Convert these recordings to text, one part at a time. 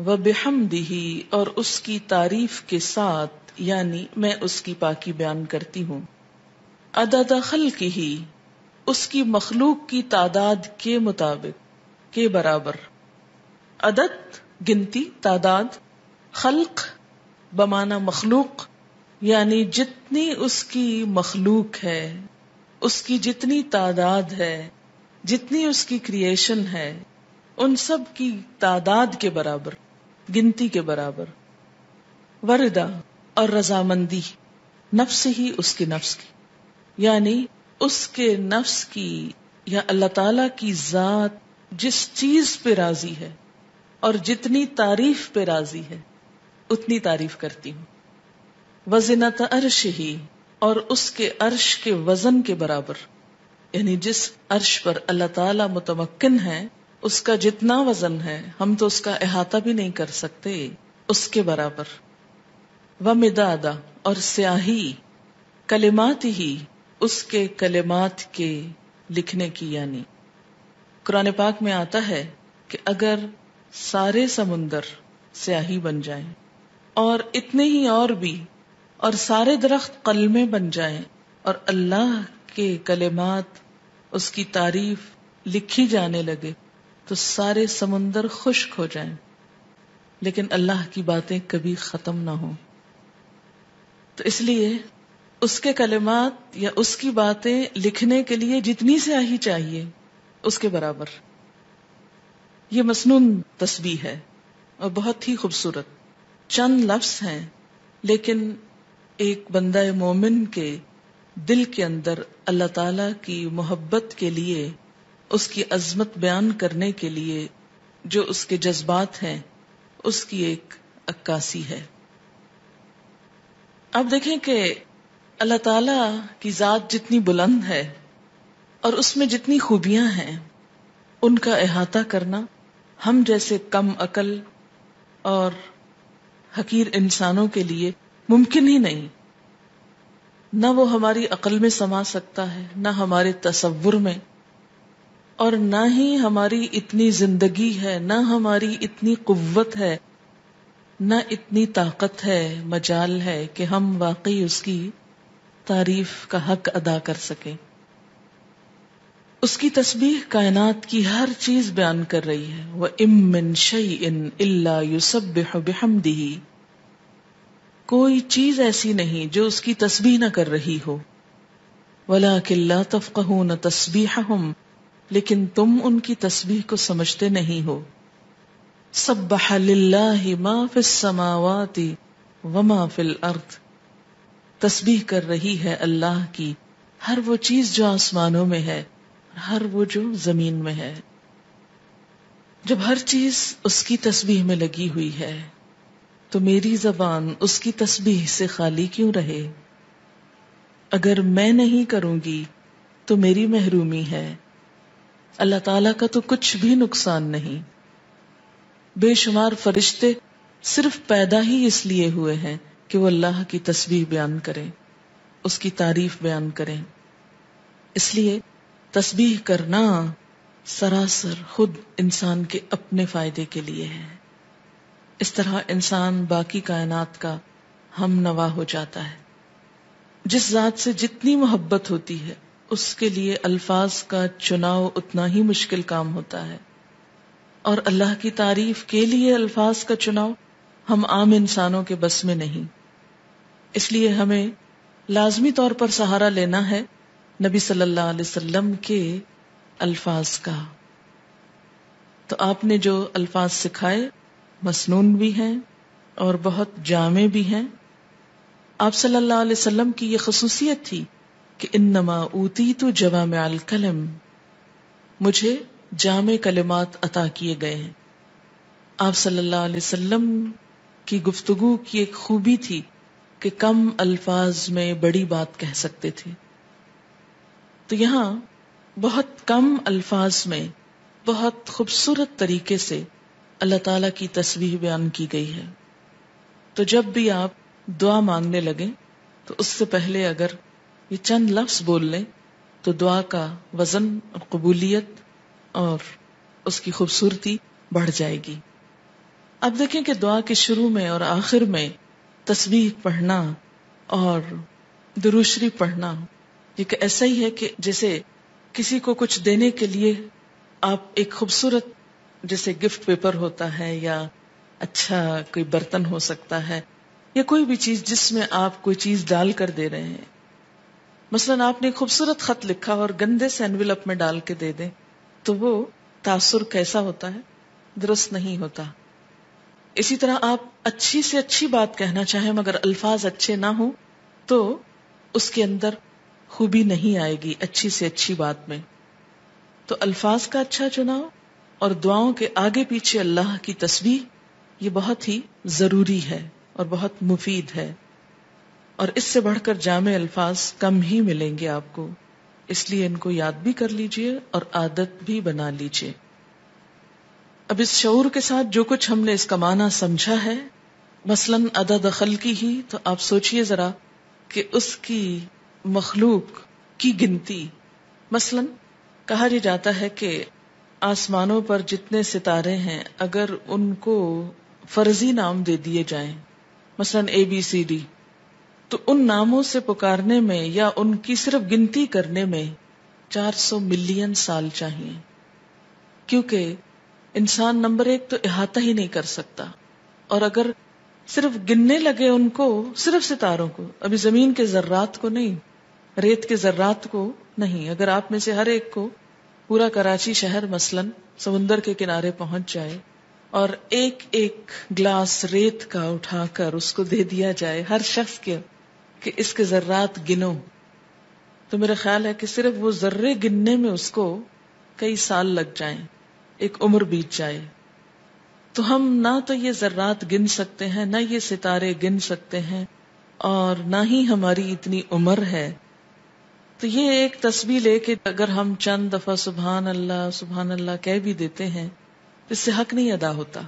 व बेहमदिही, और उसकी तारीफ़ के साथ, यानी मैं उसकी पाकी बयान करती हूँ। अदद खल्क ही उसकी मखलूक की तादाद के मुताबिक, के बराबर। अदद गिनती, तादाद, खल्क, बमाना मखलूक, यानी जितनी उसकी मखलूक है, उसकी जितनी तादाद है, जितनी उसकी क्रिएशन है, उन सब की तादाद के बराबर। गिनती के बराबर। वरदा और रजामंदी, नफ्स ही उसके नफ्स की। यानी उसके नफ्स की या अल्लाह ताला की जात जिस चीज़ पे राज़ी है और जितनी तारीफ़ पे राज़ी है, उतनी तारीफ़ करती हूँ। वजनत अर्श ही और उसके अर्श के वज़न के बराबर। यानी जिस अर्श पर अल्लाह ताला मुतमक्किन है उसका जितना वज़न है, हम तो उसका अहाता भी नहीं कर सकते। उसके बराबर। व मिदादा और स्याही, कलिमात ही उसके कलिमात के लिखने की यानी। कुरान पाक में आता है कि अगर सारे समुंदर स्याही बन जाएँ और इतने ही और भी और सारे दरख्त कलमे बन जाएँ और अल्लाह के कलेमात उसकी तारीफ़ लिखी जाने लगे तो सारे समुंदर खुश्क हो जाएँ। लेकिन अल्लाह की बातें कभी खत्म ना हो। तो इसलिए उसके कलेमात या उसकी बातें लिखने के लिए जितनी स्याही चाहिए, उसके बराबर। ये मसनून तस्बीह है और बहुत ही खूबसूरत। चंद लफ्ज हैं, लेकिन एक बंदा मोमिन के दिल के अंदर अल्लाह ताला की मोहब्बत के लिए उसकी अजमत बयान करने के लिए जो उसके जज्बात हैं, उसकी एक अक्कासी है। अब देखें कि अल्लाह ताला की जात जितनी बुलंद है और उसमें जितनी खूबियाँ हैं, उनका अहाता करना, हम जैसे कम अकल और हकीर इंसानों के लिए मुमकिन ही नहीं। न वो हमारी अकल में समा सकता है, न हमारे तस्वुर में। और न ही हमारी इतनी ज़िंदगी है, न हमारी इतनी कुव्वत है, न इतनी ताकत है, मजाल है कि हम वाकई उसकी तारीफ़ का हक अदा कर सकें। उसकी तस्बीह कायनात की हर चीज़ बयान कर रही है। वह इमिन शई इन इल्ला युसब बिहमदिही। कोई चीज़ ऐसी नहीं जो उसकी तस्बीह न कर रही हो। वला किल्ला तफकहू न तस्बीह लेकिन तुम उनकी तस्बीह को समझते नहीं हो। सब मा फिस समावाति वमा फिल अर्थ तस्बीह कर रही है अल्लाह की। हर वो चीज़ जो आसमानों में है हर वो जो ज़मीन में है। जब हर चीज़ उसकी तस्बीह में लगी हुई है तो मेरी जबान उसकी तस्बीह से खाली क्यों रहे? अगर मैं नहीं करूँगी तो मेरी महरूमी है। अल्लाह ताला का तो कुछ भी नुकसान नहीं। बेशुमार फरिश्ते सिर्फ़ पैदा ही इसलिए हुए हैं कि वो अल्लाह की तस्वीर बयान करें, उसकी तारीफ़ बयान करें। इसलिए तस्बीह करना सरासर खुद इंसान के अपने फ़ायदे के लिए है। इस तरह इंसान बाकी कायनात का हम नवा हो जाता है। जिस जात से जितनी मोहब्बत होती है उसके लिए अल्फाज का चुनाव उतना ही मुश्किल काम होता है। और अल्लाह की तारीफ़ के लिए अल्फाज का चुनाव हम आम इंसानों के बस में नहीं। इसलिए हमें लाजमी तौर पर सहारा लेना है नबी सल्लल्लाहु अलैहि वसल्लम के अल्फाज का। तो आपने जो अल्फाज सिखाए, मसनून भी हैं और बहुत जामे भी हैं। आप सल्लल्लाहु अलैहि वसल्लम की यह खसूसियत थी कि इन नमा ऊती तो जवाम कलम, मुझे जामे कलिमात अता किए गए हैं। आप सल्लल्लाहु अलैहि वसल्लम की गुफ्तगु की एक खूबी थी कि कम अल्फाज में बड़ी बात कह सकते थे। तो यहाँ बहुत कम अल्फाज में, बहुत खूबसूरत तरीके से अल्लाह ताला की तस्वीर बयान की गई है। तो जब भी आप दुआ मांगने लगे तो उससे पहले अगर ये चंद लफ्ज बोल लें तो दुआ का वज़न और कबूलियत और उसकी खूबसूरती बढ़ जाएगी। अब देखें कि दुआ के शुरू में और आखिर में तस्वीर पढ़ना और दुरुश्री पढ़ना ये ऐसा ही है कि जैसे किसी को कुछ देने के लिए आप एक खूबसूरत जैसे गिफ्ट पेपर होता है या अच्छा कोई बर्तन हो सकता है या कोई भी चीज़ जिसमें आप कोई चीज़ डाल कर दे रहे हैं। मसलन आपने खूबसूरत खत लिखा और गंदे से एनविलप में डाल के दे दें तो वो तासुर कैसा होता है? दुरुस्त नहीं होता। इसी तरह आप अच्छी से अच्छी बात कहना चाहें, मगर अल्फाज अच्छे ना हो तो उसके अंदर खूबी नहीं आएगी अच्छी से अच्छी बात में। तो अल्फाज का अच्छा चुनाव और दुआओं के आगे पीछे अल्लाह की तस्वीर, ये बहुत ही ज़रूरी है और बहुत मुफीद है। और इससे बढ़कर जामे अल्फाज कम ही मिलेंगे आपको। इसलिए इनको याद भी कर लीजिए और आदत भी बना लीजिए। अब इस शऊर के साथ जो कुछ हमने इसका माना समझा है, मसलन अदा दखल की ही तो आप सोचिए जरा कि उसकी मखलूक की गिनती, मसलन कहा यह जाता है कि आसमानों पर जितने सितारे हैं, अगर उनको फर्जी नाम दे दिए जाएँ, मसलन ए बी सी डी तो उन नामों से पुकारने में या उनकी सिर्फ़ गिनती करने में 400 मिलियन साल चाहिए। क्योंकि इंसान नंबर एक तो इहाता ही नहीं कर सकता। और अगर सिर्फ़ गिनने लगे उनको, सिर्फ़ सितारों को, अभी ज़मीन के जर्रात को नहीं, रेत के जर्रात को नहीं, अगर आप में से हर एक को पूरा कराची शहर मसलन समुन्दर के किनारे पहुँच जाए और एक एक ग्लास रेत का उठाकर उसको दे दिया जाए, हर शख्स के कि इसके जर्रात गिनो। तो मेरा ख्याल है कि सिर्फ़ वो जर्रे गिनने में उसको कई साल लग जाए, एक उम्र बीत जाए। तो हम ना तो ये जर्रात गिन सकते हैं, ना ये सितारे गिन सकते हैं, और ना ही हमारी इतनी उम्र है। तो ये एक तस्वीर लेके अगर हम चंद दफ़ा सुबहान अल्लाह सुबहान अल्लाह कह भी देते हैं, इससे हक नहीं अदा होता।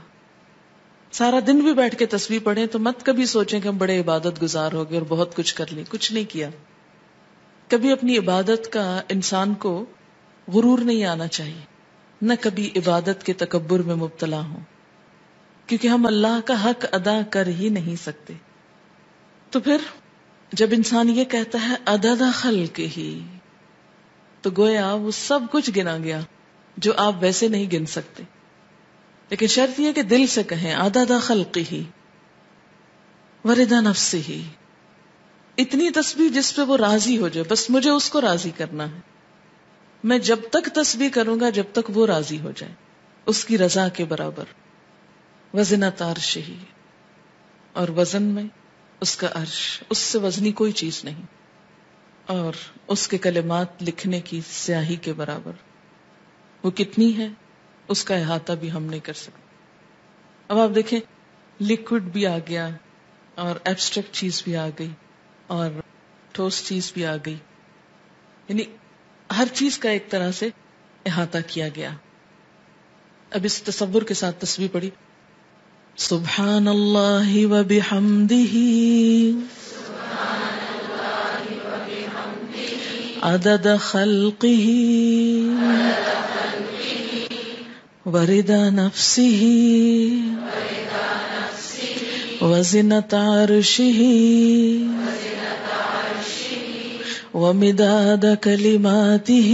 सारा दिन भी बैठ के तस्वीर पढ़े तो मत कभी सोचें कि हम बड़े इबादत गुजार हो गए और बहुत कुछ कर ली। कुछ नहीं किया। कभी अपनी इबादत का इंसान को गुरूर नहीं आना चाहिए। न कभी इबादत के तकबर में मुबतला हो। क्योंकि हम अल्लाह का हक अदा कर ही नहीं सकते। तो फिर जब इंसान ये कहता है, अददा खल के ही तो गोया वो सब कुछ गिना गया, जो आप वैसे नहीं गिन सकते। लेकिन शर्त यह कि दिल से कहें अददा खल के ही, वरिदा नफ्स ही। इतनी तस्वीर जिस पे वो राज़ी हो जाए, बस मुझे उसको राज़ी करना है। मैं जब तक तस्वीर करूँगा, जब तक वो राज़ी हो जाए, उसकी रजा के बराबर। वजना तार ही, और वज़न में उसका अर्श, उससे वजनी कोई चीज़ नहीं, और उसके कलेमात लिखने की स्याही के बराबर। वो कितनी है? उसका अहाता भी हम नहीं कर सकते। अब आप देखें लिक्विड भी आ गया, और एब्स्ट्रैक्ट चीज़ भी आ गई, और ठोस चीज़ भी आ गई। यानी हर चीज़ का एक तरह से अहाता किया गया। अब इस तस्वुर के साथ तस्वीर पड़ी सुबह अल्लाह अदद खल्किही। वरिदा नफसी वजिनतारषिः वमिदाद कलिमातिः